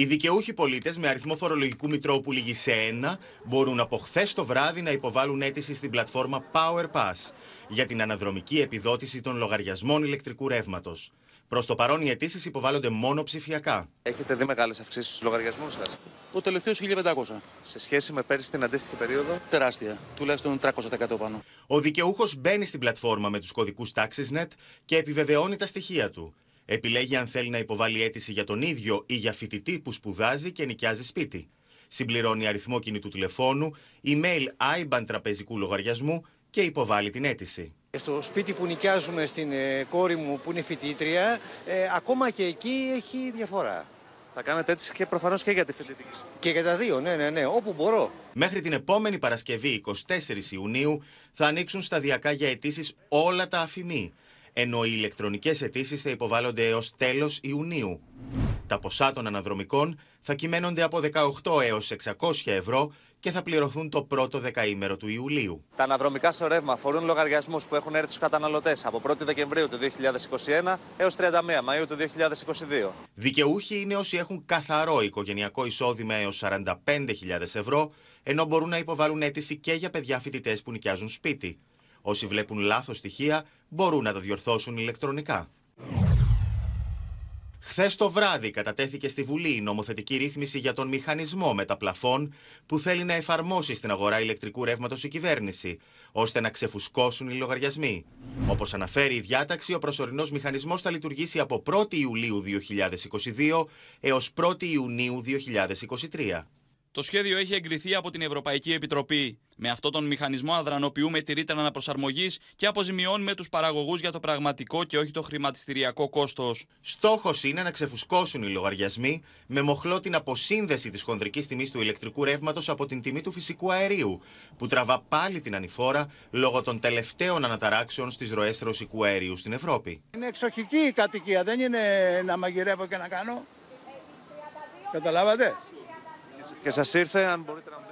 Οι δικαιούχοι πολίτες με αριθμό φορολογικού μητρώου που λύγει σε ένα μπορούν από χθες το βράδυ να υποβάλουν αίτηση στην πλατφόρμα PowerPass για την αναδρομική επιδότηση των λογαριασμών ηλεκτρικού ρεύματος. Προς το παρόν, οι αιτήσεις υποβάλλονται μόνο ψηφιακά. Έχετε δει μεγάλες αυξήσεις στους λογαριασμούς σας; Ο τελευταίος 1500. Σε σχέση με πέρυσι την αντίστοιχη περίοδο; Τεράστια. Τουλάχιστον 300% πάνω. Ο δικαιούχος μπαίνει στην πλατφόρμα με τους κωδικούς TaxisNet και επιβεβαιώνει τα στοιχεία του. Επιλέγει αν θέλει να υποβάλει αίτηση για τον ίδιο ή για φοιτητή που σπουδάζει και νοικιάζει σπίτι. Συμπληρώνει αριθμό κινητού τηλεφώνου, email IBAN τραπεζικού λογαριασμού και υποβάλλει την αίτηση. Στο σπίτι που νοικιάζουμε στην ε, κόρη μου που είναι φοιτήτρια, ε, ακόμα και εκεί έχει διαφορά. Θα κάνετε αίτηση και προφανώς και για τη φοιτητική. Και για τα δύο, ναι, ναι, ναι, όπου μπορώ. Μέχρι την επόμενη Παρασκευή, 24 Ιουνίου, θα ανοίξουν σταδιακά για αιτήσεις όλα τα αφημί ενώ οι ηλεκτρονικές αιτήσεις θα υποβάλλονται έως τέλος Ιουνίου. Τα ποσά των αναδρομικών θα κυμαίνονται από 18 έως 600 ευρώ και θα πληρωθούν το πρώτο δεκαήμερο του Ιουλίου. Τα αναδρομικά στο ρεύμα αφορούν λογαριασμούς που έχουν έρθει στους καταναλωτές από 1η Δεκεμβρίου του 2021 έως 31 Μαΐου του 2022. Δικαιούχοι είναι όσοι έχουν καθαρό οικογενειακό εισόδημα έως 45.000 ευρώ, ενώ μπορούν να υποβάλουν αίτηση και για παιδιά φοιτητές που νοικιάζουν σπίτι. Όσοι βλέπουν λάθος στοιχεία μπορούν να τα διορθώσουν ηλεκτρονικά. Χθες το βράδυ κατατέθηκε στη Βουλή η νομοθετική ρύθμιση για τον μηχανισμό μεταπλαφών που θέλει να εφαρμόσει στην αγορά ηλεκτρικού ρεύματος η κυβέρνηση, ώστε να ξεφουσκώσουν οι λογαριασμοί. Όπως αναφέρει η διάταξη, ο προσωρινός μηχανισμός θα λειτουργήσει από 1η Ιουλίου 2022 έως 1η Ιουνίου 2023. Το σχέδιο έχει εγκριθεί από την Ευρωπαϊκή Επιτροπή. Με αυτόν τον μηχανισμό αδρανοποιούμε τη ρήτρα αναπροσαρμογή και αποζημιώνουμε του παραγωγού για το πραγματικό και όχι το χρηματιστηριακό κόστο. Στόχο είναι να ξεφουσκώσουν οι λογαριασμοί με μοχλό την αποσύνδεση τη χονδρική τιμή του ηλεκτρικού ρεύματο από την τιμή του φυσικού αερίου, που τραβά πάλι την ανηφόρα λόγω των τελευταίων αναταράξεων στι ροέ ρωσικού αερίου στην Ευρώπη. Είναι εξοχική η κατοικία, δεν είναι να μαγειρεύω και να κάνω. Καταλάβατε. Και σας ήρθε, αν μπορείτε να μου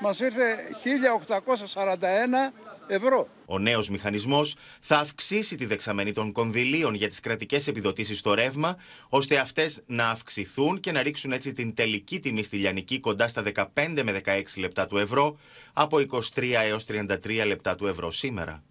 Μας ήρθε 1841 ευρώ. Ο νέος μηχανισμός θα αυξήσει τη δεξαμενή των κονδυλίων για τις κρατικές επιδοτήσεις στο ρεύμα, ώστε αυτές να αυξηθούν και να ρίξουν έτσι την τελική τιμή στη λιανική κοντά στα 15 με 16 λεπτά του ευρώ, από 23 έως 33 λεπτά του ευρώ σήμερα.